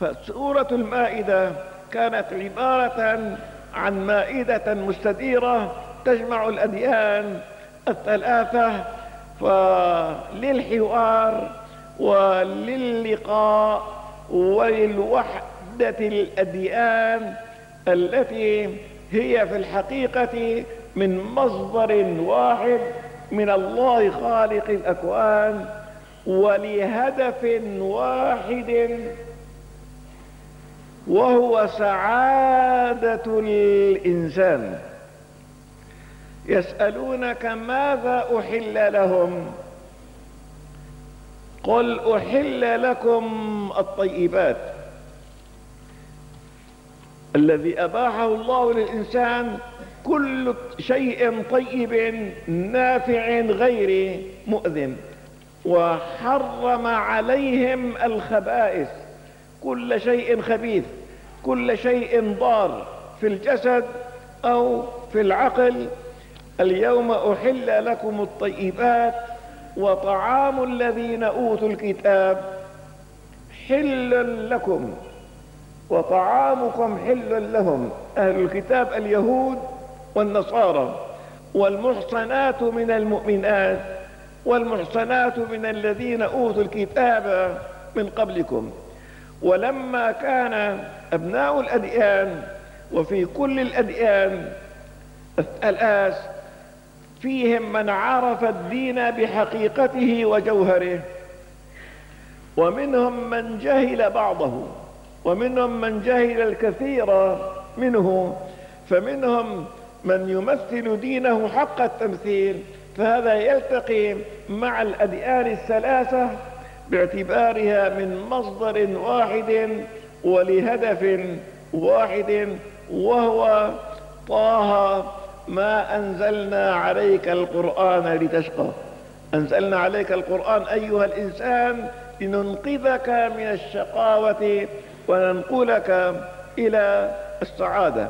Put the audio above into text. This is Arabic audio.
فسورة المائدة كانت عبارة عن مائدة مستديرة تجمع الأديان الثلاثة للحوار وللقاء وللوحدة الأديان التي هي في الحقيقة من مصدر واحد من الله خالق الأكوان. ولهدف واحد وهو سعادة الإنسان. يسألونك ماذا أحل لهم؟ قل أحل لكم الطيبات. الذي أباحه الله للإنسان كل شيء طيب نافع غير مؤذن. وحرم عليهم الخبائث. كل شيء خبيث كل شيء ضار في الجسد أو في العقل. اليوم أحل لكم الطيبات وطعام الذين أوتوا الكتاب حل لكم وطعامكم حل لهم. أهل الكتاب اليهود والنصارى والمحصنات من المؤمنات والمحصنات من الذين أوتوا الكتاب من قبلكم. ولما كان أبناء الأديان وفي كل الأديان الآس فيهم من عرف الدين بحقيقته وجوهره ومنهم من جهل بعضه ومنهم من جهل الكثير منه فمنهم من يمثل دينه حق التمثيل فهذا يلتقي مع الأديان الثلاثة باعتبارها من مصدر واحد ولهدف واحد وهو طه ما أنزلنا عليك القرآن لتشقى. أنزلنا عليك القرآن أيها الإنسان لننقذك من الشقاوة وننقلك إلى السعادة.